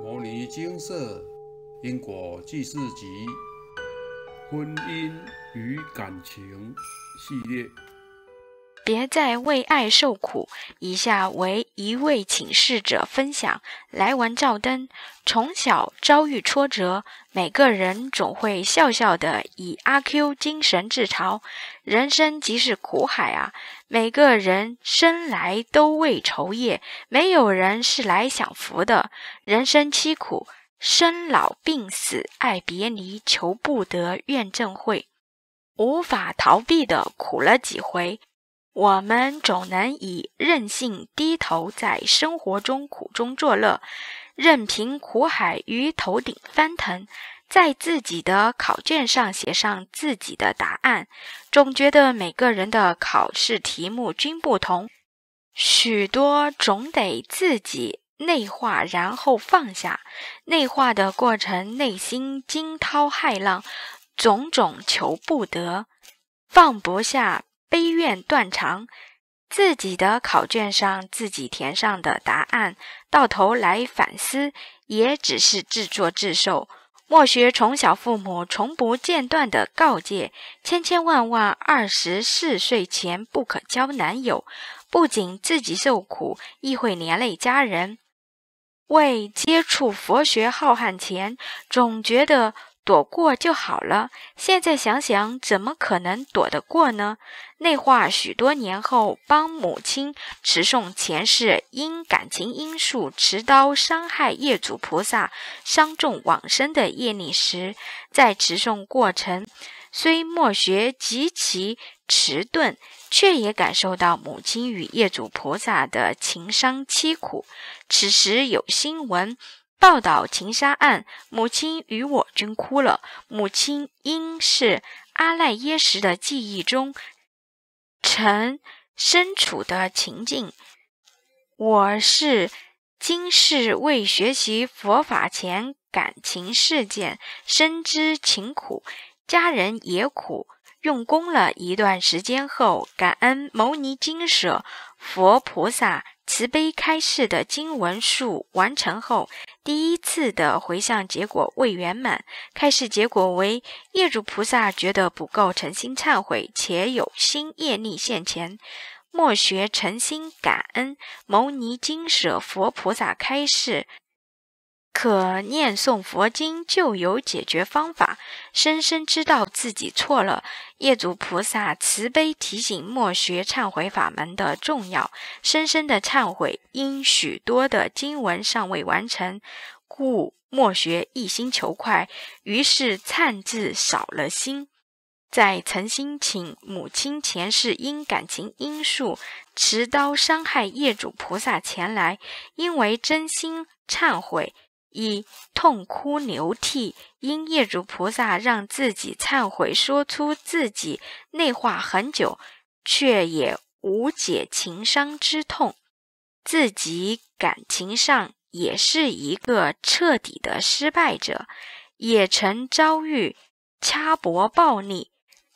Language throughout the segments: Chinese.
《摩尼金色因果记事集》婚姻与感情系列。别再为爱受苦。以下为一位请示者分享：来玩照灯，从小遭遇挫折，每个人总会笑笑的以阿 Q 精神自嘲。人生即是苦海啊！每个人生来都为愁业，没有人是来享福的。人生凄苦，生老病死，爱别离，求不得，怨憎会，无法逃避的苦了几回。我们总能以任性低头，在生活中苦中作乐，任凭苦海于头顶翻腾，在自己的考卷上写上自己的答案。总觉得每个人的考试题目均不同，许多总得自己内化，然后放下。内化的过程，内心惊涛骇浪，种种求不得，放不下。悲怨断肠，自己的考卷上自己填上的答案，到头来反思，也只是自作自受。莫学从小父母从不间断的告诫，千千万万二十四岁前不可交男友，不仅自己受苦，亦会连累家人。为接触佛学浩瀚前，总觉得。躲过就好了。现在想想，怎么可能躲得过呢？内化许多年后，帮母亲持诵前世因感情因素持刀伤害业主菩萨，伤重往生的业力时，在持诵过程虽默学极其迟钝，却也感受到母亲与业主菩萨的情伤凄苦。此时有新闻。报道情杀案，母亲与我均哭了。母亲因是阿赖耶识的记忆中曾身处的情境。我是今世为学习佛法前感情事件，深知情苦，家人也苦。用功了一段时间后，感恩牟尼经舍佛菩萨。慈悲开示的经文数完成后，第一次的回向结果未圆满。开示结果为：业主菩萨觉得不够诚心忏悔，且有心业力现前，莫学诚心感恩牟尼经舍佛菩萨开示。可念诵佛经就有解决方法，深深知道自己错了。业主菩萨慈悲提醒莫学忏悔法门的重要，深深的忏悔。因许多的经文尚未完成，故莫学一心求快，于是忏字少了心。在诚心请母亲前世因感情因素持刀伤害业主菩萨前来，因为真心忏悔。一痛哭流涕，因业主菩萨让自己忏悔，说出自己内化很久，却也无解情伤之痛，自己感情上也是一个彻底的失败者，也曾遭遇掐脖暴力，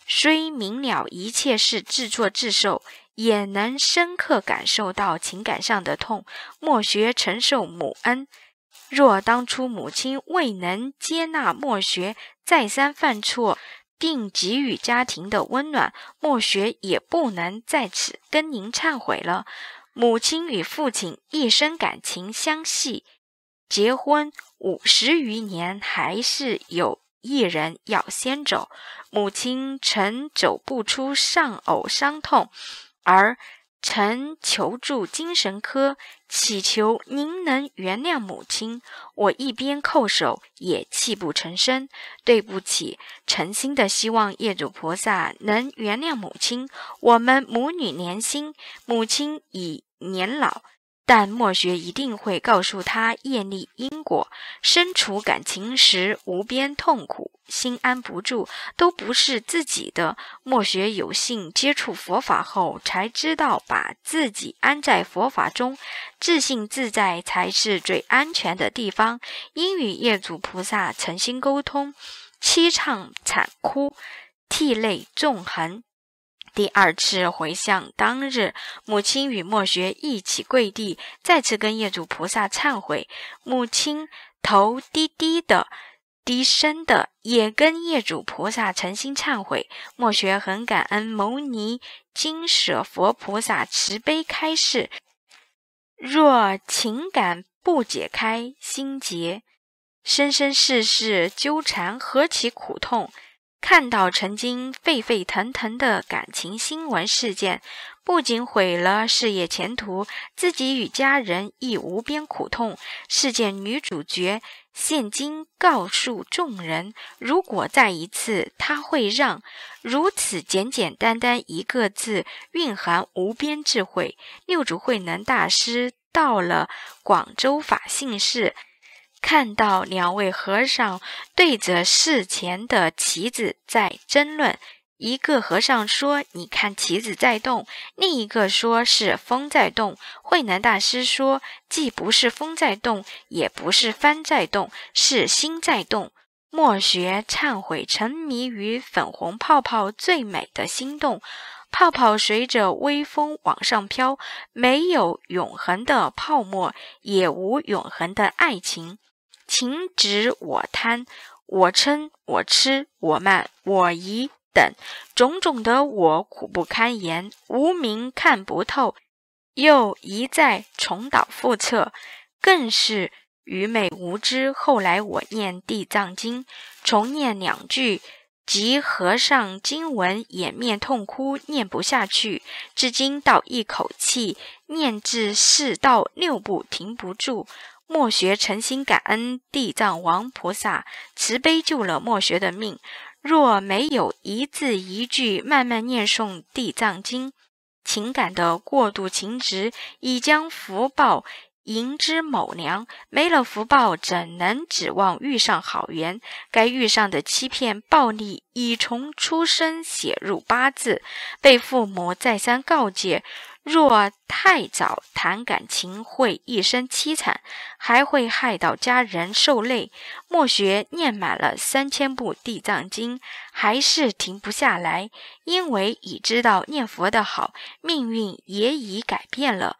虽明了一切是自作自受，也能深刻感受到情感上的痛，莫学承受母恩。若当初母亲未能接纳莫学，再三犯错，并给予家庭的温暖，莫学也不能在此跟您忏悔了。母亲与父亲一生感情相系，结婚五十余年，还是有一人要先走。母亲曾走不出丧偶伤痛，而。臣求助精神科，祈求您能原谅母亲。我一边叩首，也泣不成声。对不起，诚心的希望业主菩萨能原谅母亲。我们母女连心，母亲已年老。但墨学一定会告诉他业力因果，身处感情时无边痛苦，心安不住，都不是自己的。墨学有幸接触佛法后，才知道把自己安在佛法中，自信自在才是最安全的地方。因与业主菩萨诚心沟通，凄怆惨哭，涕泪纵横。第二次回向当日，母亲与墨学一起跪地，再次跟业主菩萨忏悔。母亲头低低的、低声的，也跟业主菩萨诚心忏悔。墨学很感恩牟尼金舍佛菩萨慈悲开示：若情感不解开心结，生生世世纠缠，何其苦痛！看到曾经沸沸腾腾的感情新闻事件，不仅毁了事业前途，自己与家人亦无边苦痛。事件女主角现今告诉众人：如果再一次，她会让。如此简简单单一个字，蕴含无边智慧。六祖慧能大师到了广州法性寺。看到两位和尚对着寺前的旗子在争论，一个和尚说：“你看旗子在动。”另一个说是风在动。慧能大师说：“既不是风在动，也不是帆在动，是心在动。”莫学忏悔，沉迷于粉红泡泡最美的心动，泡泡随着微风往上飘，没有永恒的泡沫，也无永恒的爱情。情执我贪，我嗔我痴我慢我疑等种种的我苦不堪言，无名看不透，又一再重蹈覆辙，更是愚昧无知。后来我念地藏经，重念两句，及合上经文，掩面痛哭，念不下去。至今到一口气念至四到六部，停不住。墨学诚心感恩地藏王菩萨慈悲救了墨学的命。若没有一字一句慢慢念诵地藏经，情感的过度情执已将福报迎之某娘。没了福报，怎能指望遇上好缘？该遇上的欺骗暴力已从出生写入八字，被父母再三告诫。若太早谈感情，会一生凄惨，还会害到家人受累。莫学念满了三千部地藏经，还是停不下来，因为已知道念佛的好，命运也已改变了。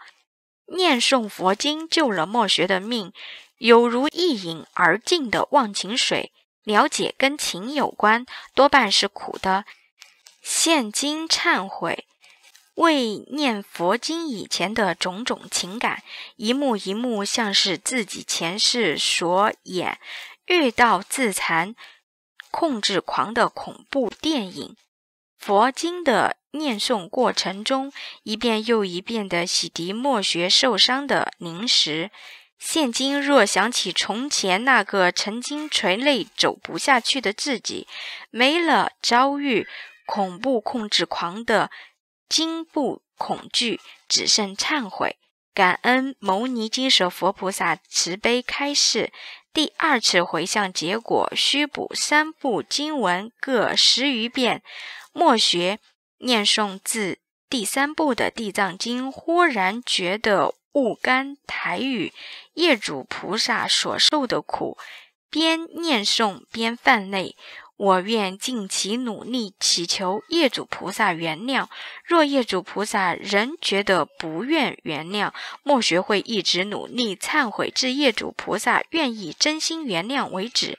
念诵佛经救了莫学的命，有如一饮而尽的忘情水。了解跟情有关，多半是苦的。现今忏悔。为念佛经以前的种种情感，一幕一幕像是自己前世所演遇到自残、控制狂的恐怖电影。佛经的念诵过程中，一遍又一遍的洗涤墨学受伤的灵石。现今若想起从前那个曾经垂泪走不下去的自己，没了遭遇恐怖控制狂的。惊怖恐惧，只剩忏悔。感恩牟尼金舍佛菩萨慈悲开示。第二次回向结果，需补三部经文各十余遍。默学念诵自第三部的地藏经，忽然觉得悟干台语业主菩萨所受的苦，边念诵边犯泪。我愿尽其努力祈求业主菩萨原谅。若业主菩萨仍觉得不愿原谅，莫学会一直努力忏悔，至业主菩萨愿意真心原谅为止。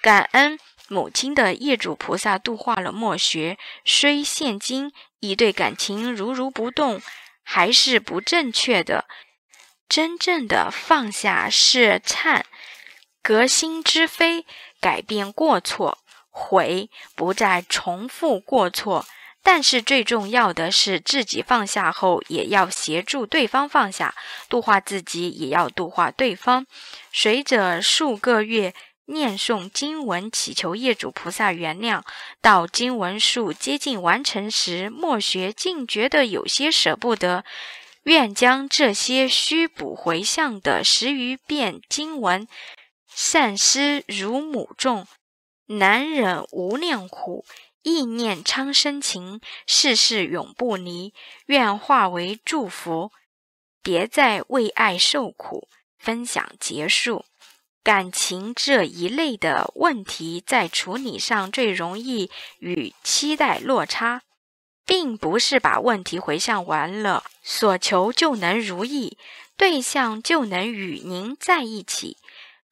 感恩母亲的业主菩萨度化了莫学，虽现今已对感情如如不动，还是不正确的。真正的放下是忏，革新之非，改变过错。悔不再重复过错，但是最重要的是自己放下后，也要协助对方放下，度化自己，也要度化对方。随着数个月念诵经文，祈求业主菩萨原谅，到经文数接近完成时，莫学竟觉得有些舍不得，愿将这些需补回向的十余遍经文，善施如母众。难忍无量苦，意念昌生情，世事永不离。愿化为祝福，别再为爱受苦。分享结束。感情这一类的问题，在处理上最容易与期待落差。并不是把问题回向完了，所求就能如意，对象就能与您在一起。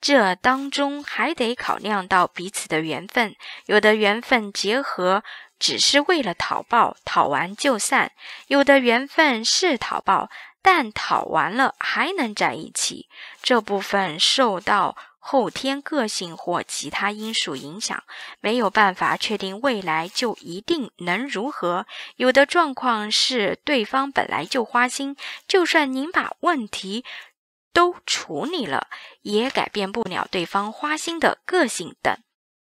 这当中还得考量到彼此的缘分，有的缘分结合只是为了讨报，讨完就散；有的缘分是讨报，但讨完了还能在一起。这部分受到。后天个性或其他因素影响，没有办法确定未来就一定能如何。有的状况是对方本来就花心，就算您把问题都处理了，也改变不了对方花心的个性等。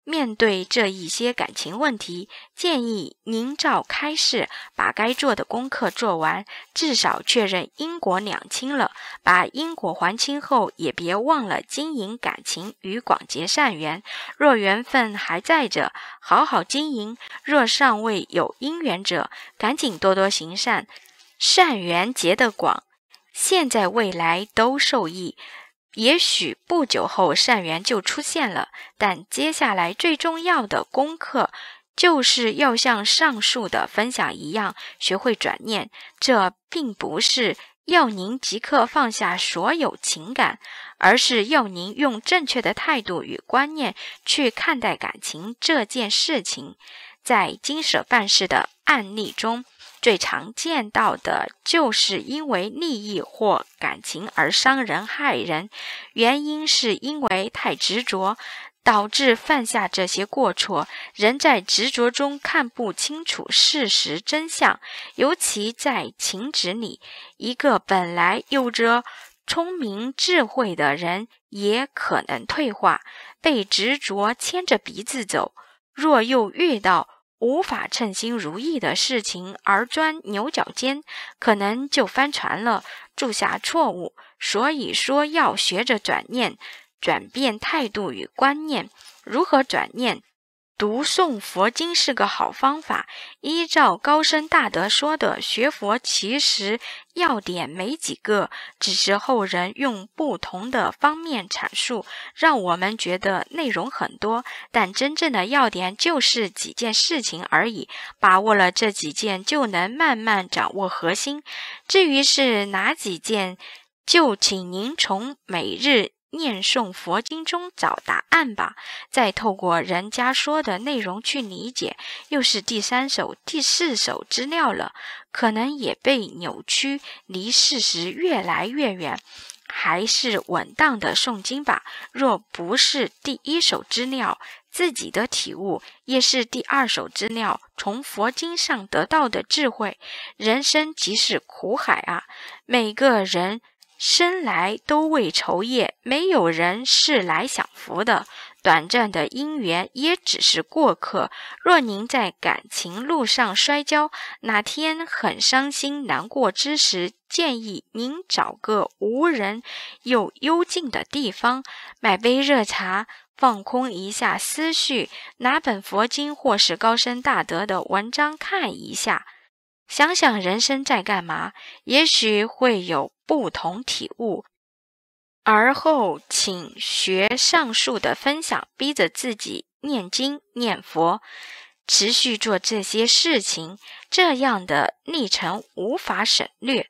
面对这一些感情问题，建议您照开示，把该做的功课做完，至少确认因果两清了。把因果还清后，也别忘了经营感情与广结善缘。若缘分还在着，好好经营；若尚未有姻缘者，赶紧多多行善，善缘结得广，现在未来都受益。也许不久后善缘就出现了，但接下来最重要的功课就是要像上述的分享一样，学会转念。这并不是要您即刻放下所有情感，而是要您用正确的态度与观念去看待感情这件事情。在经舍办事的案例中。最常见到的就是因为利益或感情而伤人害人，原因是因为太执着，导致犯下这些过错。人在执着中看不清楚事实真相，尤其在情执里，一个本来有着聪明智慧的人也可能退化，被执着牵着鼻子走。若又遇到，无法称心如意的事情而钻牛角尖，可能就翻船了，铸下错误。所以说，要学着转念，转变态度与观念。如何转念？读诵佛经是个好方法。依照高僧大德说的，学佛其实要点没几个，只是后人用不同的方面阐述，让我们觉得内容很多。但真正的要点就是几件事情而已。把握了这几件，就能慢慢掌握核心。至于是哪几件，就请您从每日。念诵佛经中找答案吧，再透过人家说的内容去理解，又是第三手、第四手资料了，可能也被扭曲，离事实越来越远。还是稳当的诵经吧。若不是第一手资料，自己的体悟也是第二手资料，从佛经上得到的智慧。人生即是苦海啊，每个人。生来都为酬业，没有人是来享福的。短暂的姻缘也只是过客。若您在感情路上摔跤，哪天很伤心难过之时，建议您找个无人又幽静的地方，买杯热茶，放空一下思绪，拿本佛经或是高深大德的文章看一下。想想人生在干嘛，也许会有不同体悟。而后，请学上述的分享，逼着自己念经念佛，持续做这些事情。这样的历程无法省略，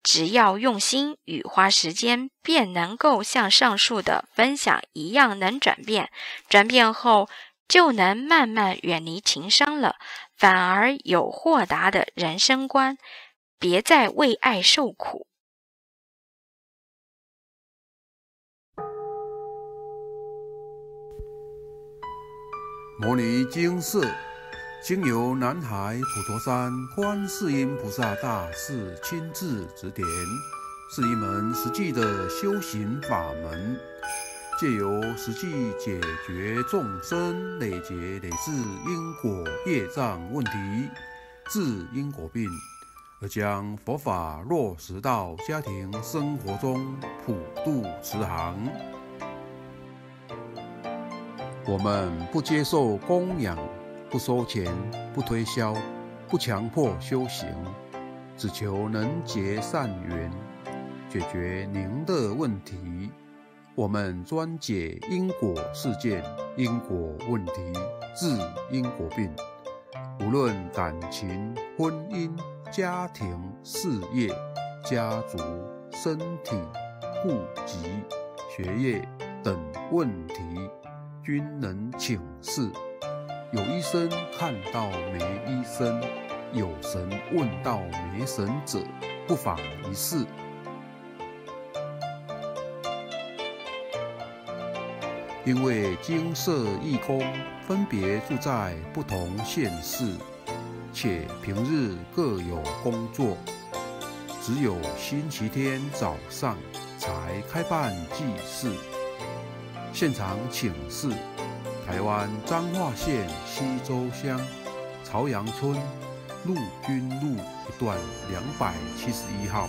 只要用心与花时间，便能够像上述的分享一样，能转变。转变后，就能慢慢远离情伤了。反而有豁达的人生观，别再为爱受苦。摩尼经寺经由南海普陀山观世音菩萨大士亲自指点，是一门实际的修行法门。借由实际解决众生累劫累世因果业障问题，治因果病，而将佛法落实到家庭生活中，普度慈航。我们不接受供养，不收钱，不推销，不强迫修行，只求能结善缘，解决您的问题。我们专解因果事件、因果问题、治因果病，无论感情、婚姻、家庭、事业、家族、身体、户籍、学业等问题，均能请示。有医生看到没医生，有神问到没神者，不妨一试。因为金色义工分别住在不同县市，且平日各有工作，只有星期天早上才开办祭祀。现场请示：台湾彰化县西周乡朝阳村陆军路一段两百七十一号。